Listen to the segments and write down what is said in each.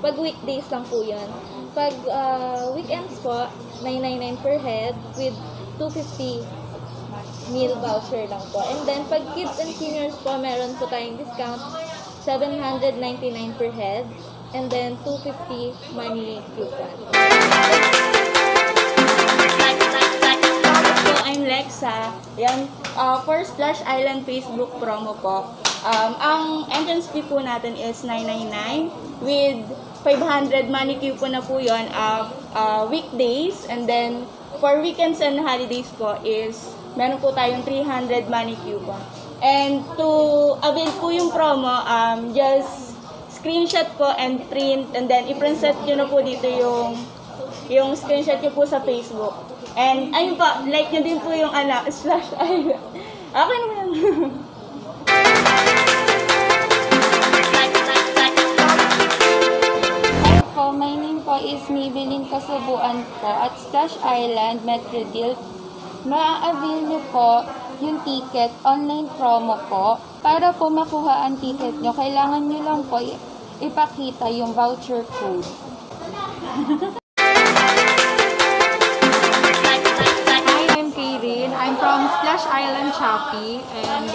Pag weekdays lang po yun. Pag uh, weekends po, 999 per head with 250 meal voucher lang po. And then, pag kids and seniors po, meron po tayong discount 799 per head and then 250 money coupon. So, I'm Lexa. Yan, uh, for Splash Island Facebook promo po. Um, ang entrance fee po natin is 999 with 500 money coupon na po yun uh, uh, weekdays and then for weekends and holidays po is meron po tayong 300 money coupon. And to avail po yung promo, um, just screenshot po and print and then i-print nyo na po dito yung yung screenshot nyo po sa Facebook. And ayun po, like nyo din po yung ano, slash ay. Okay naman. po is Maybelline Kasubuan po at Splash Island Metro Deal. Ma-avail niyo po yung ticket, online promo po. Para po makuha ang ticket nyo, kailangan nyo lang po ipakita yung voucher code. Shopee and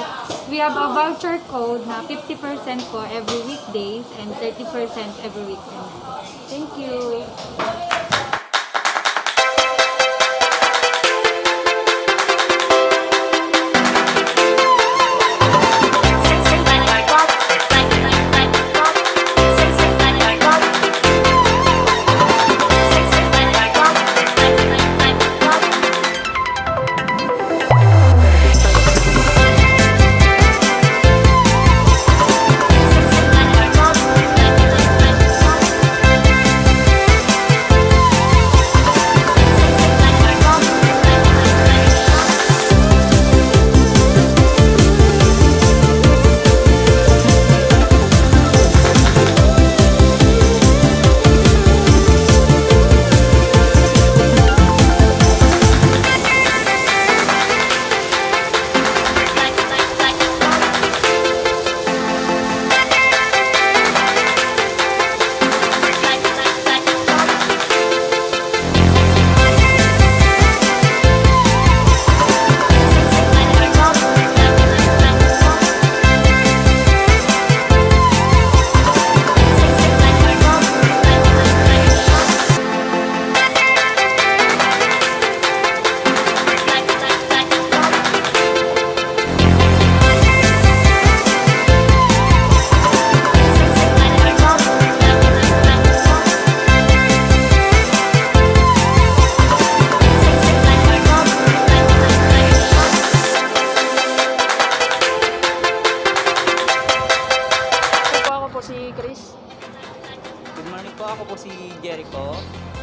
we have a voucher code na 50% po every weekdays and 30% every weekend. Thank you.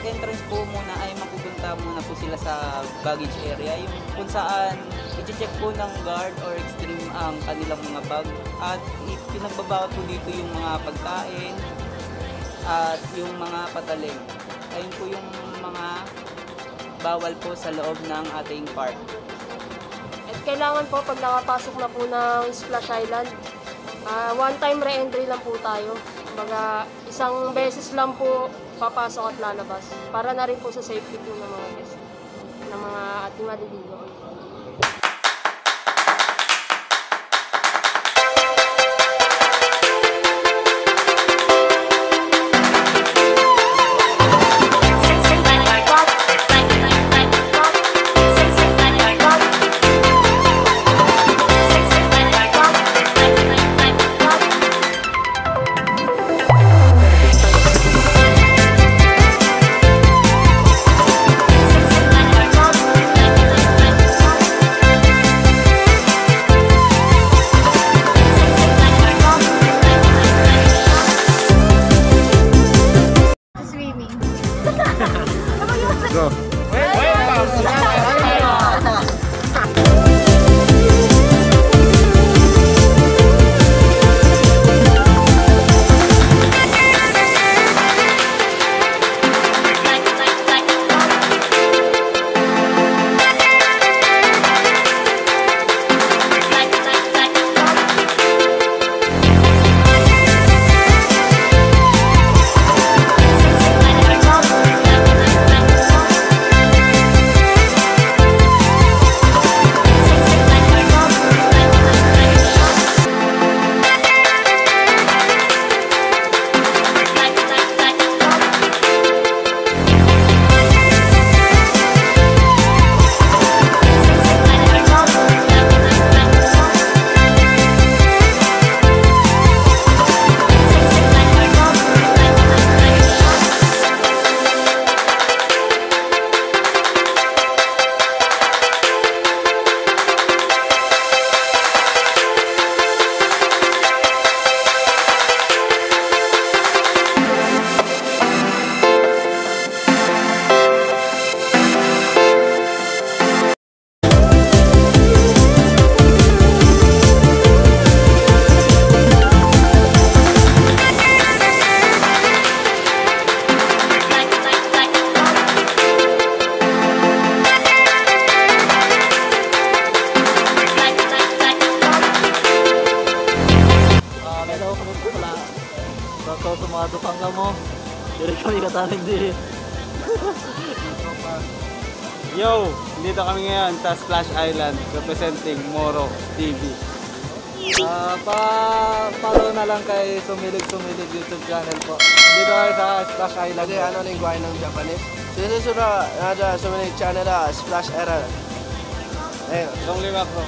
Entrance po muna ay mapupunta muna po sila sa baggage area, yung kung saan i-check po ng guard or extreme ang kanilang mga bag at pinagbabawat po dito yung mga pagkain at yung mga patalim. Ayun po yung mga bawal po sa loob ng ating park. At kailangan po pag nakapasok na po ng Splash Island, ah, one time re-entry lang po tayo. Kumbaga, isang beses lang po papasok at lalabas. Para na rin po sa safety po ng mga guests, ng mga ating maliligo. Kami katanin di. Yo! Dito kami ngayon sa Splash Island representing Moro TV. Ah, pa follow na lang kay Sumilig Sumilig YouTube channel po. Dito kayo sa Splash Island. Jadi ano lingwahe ng Japanese? Sino sura ada sa mga channel ah, Splash Era. Eh, Dong lima bro.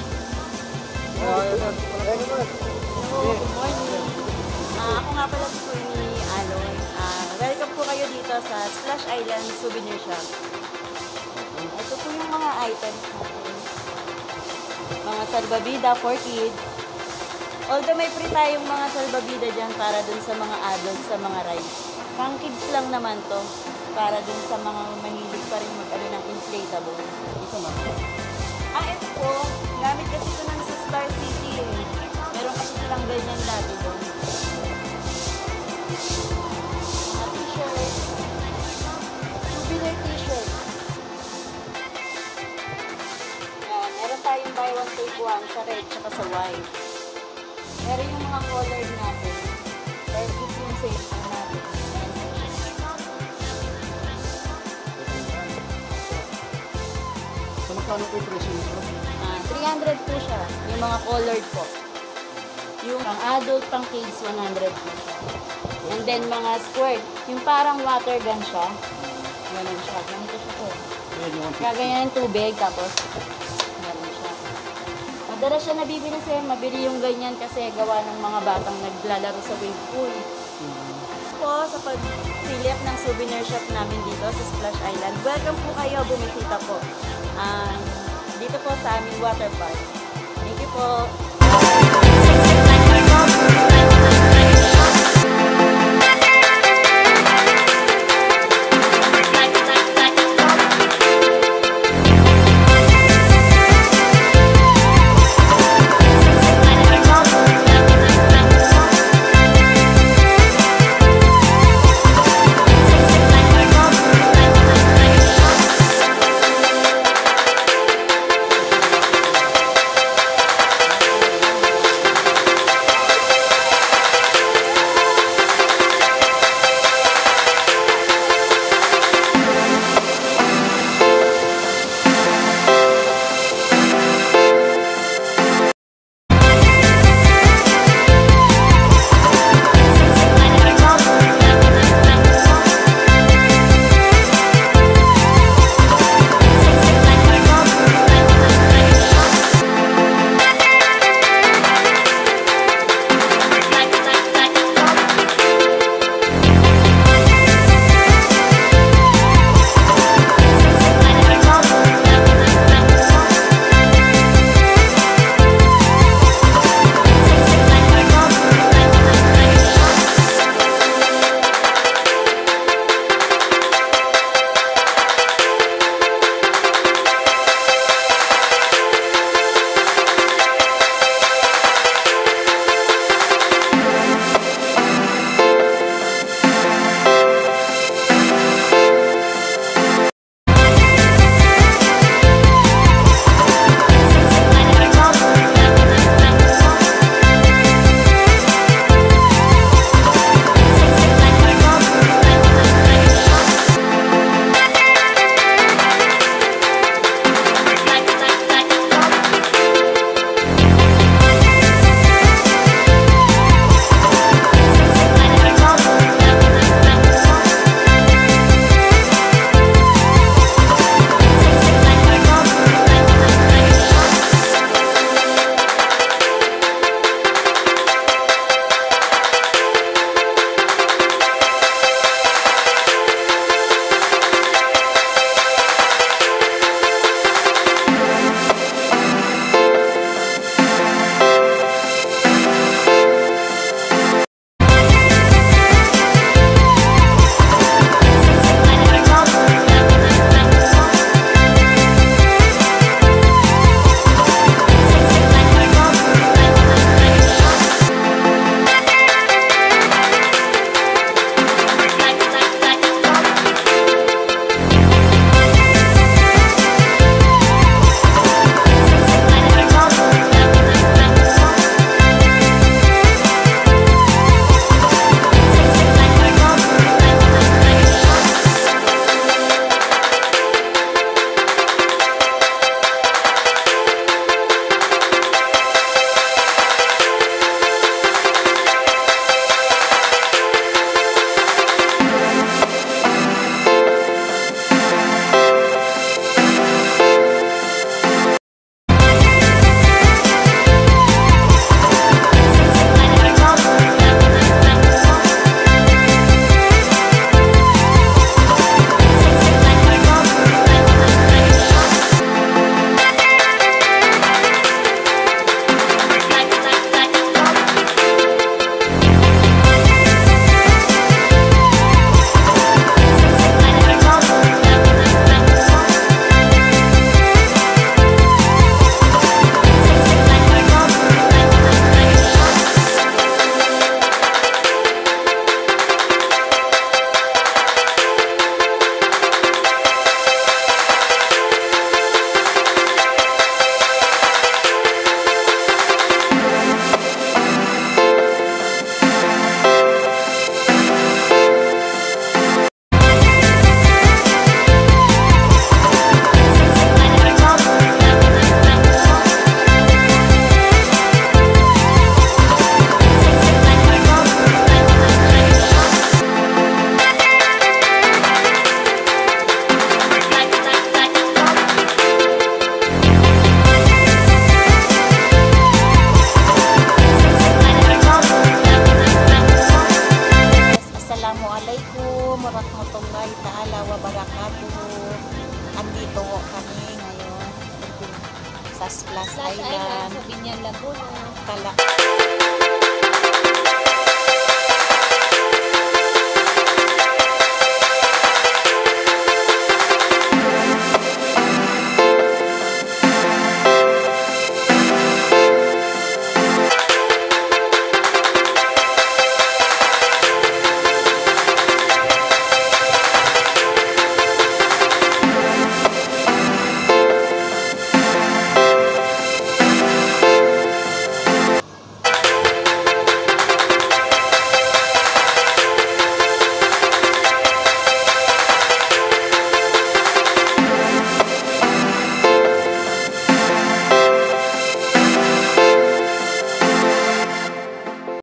Ah, ako nga pala po ni sa Splash Island Souvenir Shop. Ito po yung mga items natin. Mga salbabida for kids. Although may free tayong mga salbabida dyan para dun sa mga adults, sa mga rides. Pang kids lang naman to. Para dun sa mga mahilig pa rin mag-ano ng inflatable. Ito ma. Ah, ito po. Gamit kasi ito ng sa Star City eh. Meron kasi silang ganyan dati doon. One sa red tsaka sa white. Meron yung mga colored natin. Dahil ito yung sale pa natin. so magkano po yung presyo nito? Ah, 300 po siya. Yung mga colored po. Yung pang adult, pang kids, 100 po siya. And then mga squirt. Yung parang water gun siya. Ganun siya. Ganito siya po. Gaganyan ng tubig, tapos. Madalas siya nabibili sir. Mabili yung ganyan kasi gawa ng mga batang naglalaro sa wave pool. Po, sa pag-fill ng souvenir shop namin dito sa Splash Island. Welcome po kayo, bumisita po. Ah, dito po sa aming water park. Thank you po.